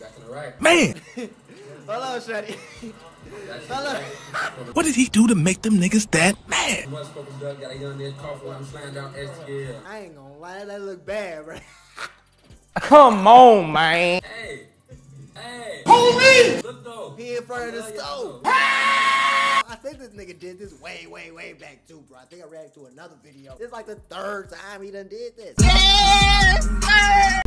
Back in the right. Man, Hold on, Shreddy. Hold on. what did he do to make them niggas that mad? Motherfucking Doug got a young nigga cough when I'm sliding down STL. I ain't gonna lie, that look bad, bro. Come on, man. Hey, hey. Hold me! Look though. He in front of the stove. y'all, I think this nigga did this way, way, way back too, bro. I think I reacted to another video. This is like the third time he done did this. I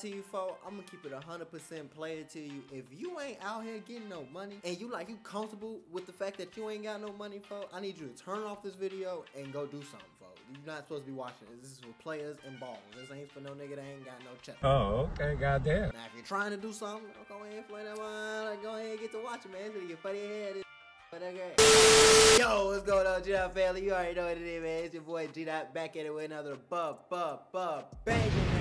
to you, folks. I'm gonna keep it 100% player to you. If you ain't out here getting no money and you like you comfortable with the fact that you ain't got no money, folks, I need you to turn off this video and go do something, folks. You're not supposed to be watching this. This is for players and balls. This ain't for no nigga that ain't got no check. Oh, okay, goddamn. Now, if you're trying to do something, go ahead and play that one. Go ahead and get to watching, man. It's gonna get funny ahead. But okay. Yo, what's going on, G Dot family? You already know what it is, man. It's your boy G Dot back at it with another bub, bub, bub, banging ass video, man.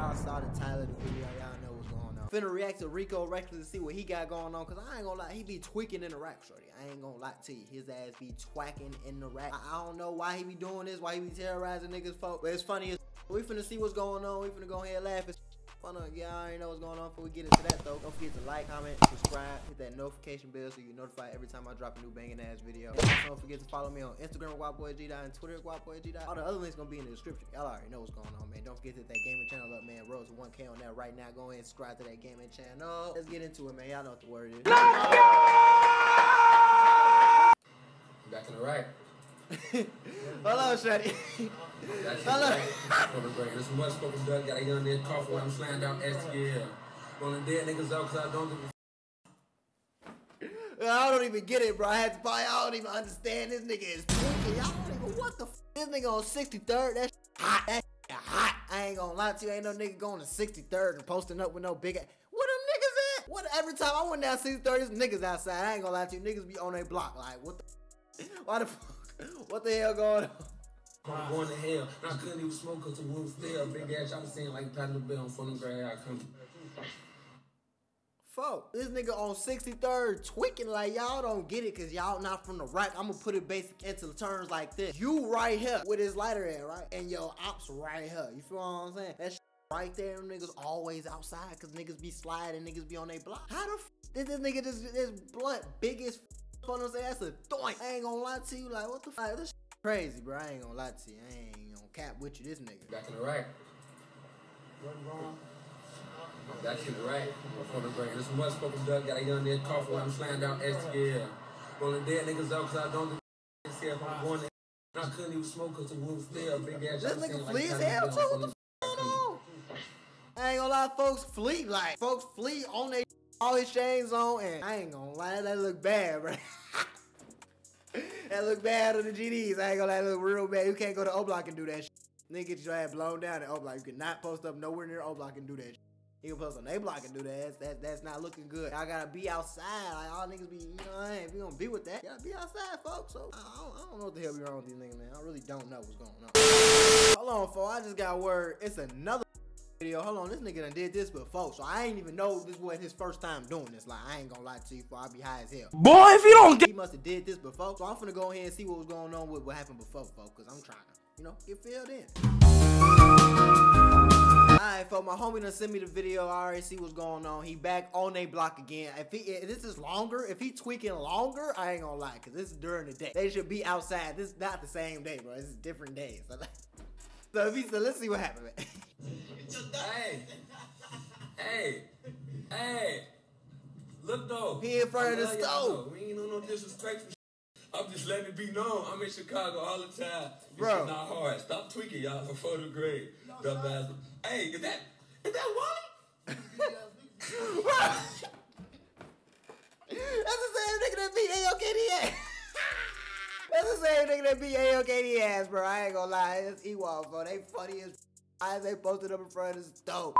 Y'all saw the of the video. Y'all know what's going on. Finna react to Rico Reckless to see what he got going on. Cause I ain't gonna lie, he be tweaking in the rack, shorty. I ain't gonna lie to you. His ass be twacking in the rack. I, I don't know why he be doing this, why he be terrorizing niggas, folk. But it's funny as we finna see what's going on. We finna go ahead and laugh. It's fun. Yeah, I already know what's going on. Before we get into that though, don't forget to like, comment, subscribe, hit that notification bell so you get notified every time I drop a new banging ass video. Don't forget to follow me on Instagram, WildBoyG and Twitter, WildBoyG All the other links gonna be in the description. Y'all already know what's going on, man. Don't forget to hit that gaming channel up, man. To 1K on that right now. Go ahead and subscribe to that gaming channel. Let's get into it, man. Y'all know what the word is. Let's go! Back in the right. Hold on, Shreddy. That's This got a young nigga cough when I'm down STL. Rolling dead niggas out cause I don't give a I don't even get it, bro. I had to buy. I don't even understand. This nigga is tweaking. Y'all don't even what the. F this nigga on 63rd. That's hot. That hot. I ain't gonna lie to you. Ain't no nigga going to 63rd and posting up with no big. ass. Where them niggas at? What? Every time I went down 63rd, there's niggas outside. I ain't gonna lie to you. Niggas be on their block. Like what the? f? Why the fuck? What the hell going on? I'm ah. going to hell. And I couldn't even smoke cause the wound still. Big ass, I was saying like Patti LaBelle on Funny Gray. I come. Fuck. This nigga on 63rd tweaking like y'all don't get it cause y'all not from the rack. I'm gonna put it basic into the terms like this. You right here with his lighter at, right? And your ops right here. You feel what I'm saying? That right there, them niggas always outside cause niggas be sliding, niggas be on their block. How the f did this nigga just this blunt biggest fun say that's a doink. I ain't gonna lie to you, like what the fuck? This shit crazy, bro. I ain't gonna lie to you. I ain't gonna cap with you, this nigga. Back in the right. Back in the right. For the break. This motherfucking Doug got a young nigga cough when I'm sliding down STL. Rolling dead niggas out cause I don't give a STL. I'm going to and I couldn't even smoke cause the wound still. Big ass. This nigga flees like flee as Patty hell too. What the Funny f going on? I ain't gonna lie, folks flee like folks flee on their all his chains on, and I ain't gonna lie, that look bad, bro. that look bad on the GDs. I ain't gonna lie, that look real bad. You can't go to O Block and do that shit. Nigga get your ass blown down at O Block. You cannot post up nowhere near O Block and do that shit. You can post on A Block and do that. That's, that's not looking good. I gotta be outside. Like all niggas be, you know what I mean? If you gonna be with that, you gotta be outside, folks. So I don't, I don't know what the hell be wrong with these niggas, man. I really don't know what's going on. Hold on, folks. I just got word. It's another video. Hold on, this nigga done did this before, so I ain't even know this wasn't his first time doing this. Like, I ain't gonna lie to you, for I be high as hell. Boy, if you don't get He must have did this before, so I'm finna go ahead and see what was going on with what happened before, folks, because I'm trying to, you know, get filled in. Alright, folks, my homie done sent me the video. I already see what's going on. He back on a block again. If he if this is longer, if he tweaking longer, I ain't gonna lie, because this is during the day. They should be outside. This is not the same day, bro. This is different days. So, if he so let's see what happened, man. Hey, hey, hey. Look though. He in front of the stove. We ain't on no disrespectful. I'm just letting it be known. I'm in Chicago all the time. This Bro. not hard. Stop tweaking, y'all, before the grade. Dumbass. Hey, is that is that Wally? That's the same nigga that beat AOKD ass. That's the same nigga that beat AOKD ass, bro. I ain't gonna lie. It's Ewald, bro. They funny as as they posted up in front the stove.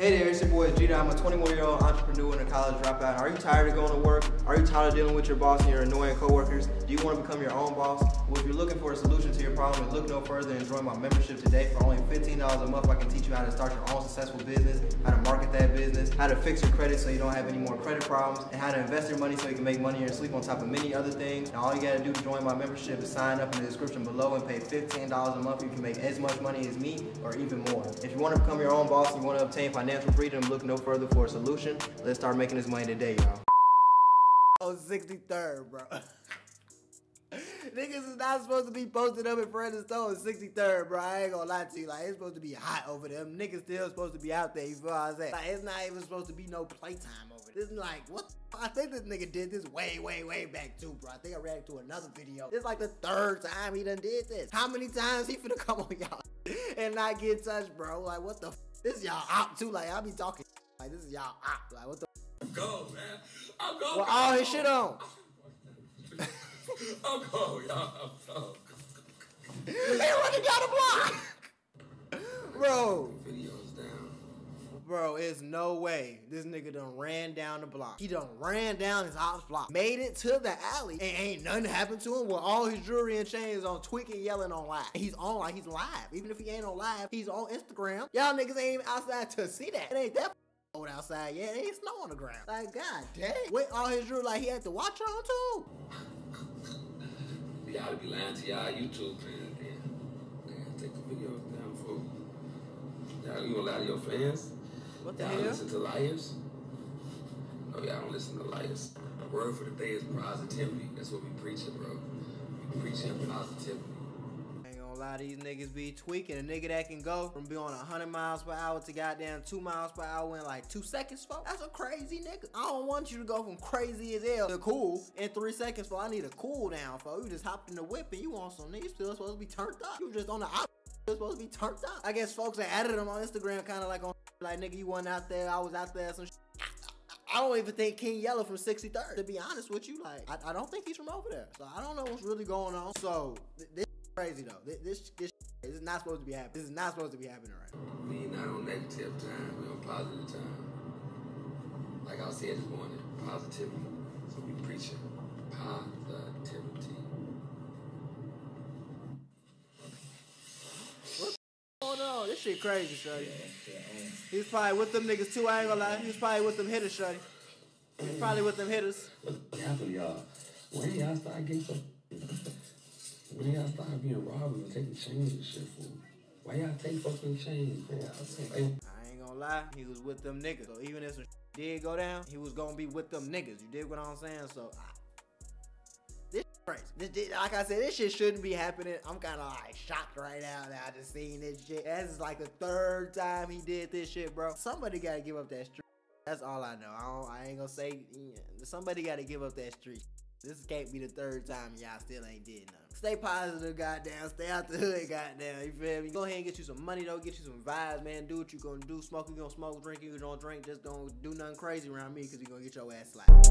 Hey there, it's your boy G Dot. I'm a 21 year old entrepreneur and a college dropout. Are you tired of going to work? Are you tired of dealing with your boss and your annoying coworkers? Do you want to become your own boss? Well, if you're looking for a solution to your problem, look no further and join my membership today. For only $15 a month, I can teach you how to start your own successful business, how to market that business, how to fix your credit so you don't have any more credit problems, and how to invest your money so you can make money in your sleep on top of many other things. Now, all you gotta do to join my membership is sign up in the description below and pay $15 a month. You can make as much money as me or even more. If you want to become your own boss you want to obtain financial freedom, look no further for a solution. Let's start making this money today, y'all. Oh, 63rd, bro. Niggas is not supposed to be posted up in front of the store 63rd, bro. I ain't gonna lie to you. Like, it's supposed to be hot over there. Niggas still supposed to be out there. You feel what I'm saying? Like, it's not even supposed to be no playtime over there. This is like, what I think this nigga did this way, way, way back too, bro. I think I reacted to another video. This like the third time he done did this. How many times he finna come on y'all and not get touched, bro? Like, what the This is y'all op too. Like, I be talking like, this is y'all op. Like, what the Go, man. I'm going. Well, all his shit on. I'm going, y'all. I'm going. They running down the block. Bro. Bro, it's no way this nigga done ran down the block. He done ran down his ops block, made it to the alley, and ain't nothing happened to him with all his jewelry and chains on tweaking, yelling on live. He's on like he's live. Even if he ain't on live, he's on Instagram. Y'all niggas ain't even outside to see that. It ain't that cold outside. Yeah, it ain't snow on the ground. Like, god dang. With all his jewelry, like he had to watch on too. Y'all be lying to y'all YouTube. Man, take the videos down, folks. Y'all, you gonna lie to your fans? What the y'all hell? listen to liars? No, y'all don't listen to liars. The word for the day is positivity. That's what we preaching, bro. We preaching positivity. Ain't gonna lie, these niggas be tweaking. A nigga that can go from being 100 miles per hour to goddamn 2 miles per hour in like 2 seconds, folks. That's a crazy nigga. I don't want you to go from crazy as hell to cool in 3 seconds, folks. I need a cool down, folks. You just hopped in the whip and you on some niggas still supposed to be turned up. You just on the out. Still supposed to be turned up. I guess folks that added them on Instagram kind of like on like nigga, you wasn't out there. I was out there. Some. Sh- I don't even think King Yella from 63rd. To be honest with you, like I, I don't think he's from over there. So I don't know what's really going on. So th- this crazy though. This this, this this is not supposed to be happening. This is not supposed to be happening right. We not on negative time, we on positive time. Like I said this morning, positivity. So we preaching positivity. What's going on? This shit crazy, shorty. He's probably with them niggas too. I ain't gonna lie. He's probably with them hitters, shorty. He's probably with them hitters. What happened, y'all? When y'all start getting so when y'all start being robbers and taking chains and shit for why y'all take fucking chains, man? I I ain't gonna lie. He was with them niggas. So even if some did go down, he was gonna be with them niggas. You dig what I'm saying? So. I, this This, like I said, this shit shouldn't be happening. I'm kind of like shocked right now that I just seen this shit. This is like the third time he did this shit, bro. Somebody gotta give up that street. That's all I know. I, I ain't gonna say. yeah, somebody gotta give up that street. This can't be the third time y'all still ain't did nothing. Stay positive, goddamn. Stay out the hood, goddamn. You feel me? Go ahead and get you some money, though. Get you some vibes, man. Do what you gonna do. Smoke, you gonna smoke. Drink, you gonna drink. Just don't do nothing crazy around me because you gonna get your ass slapped.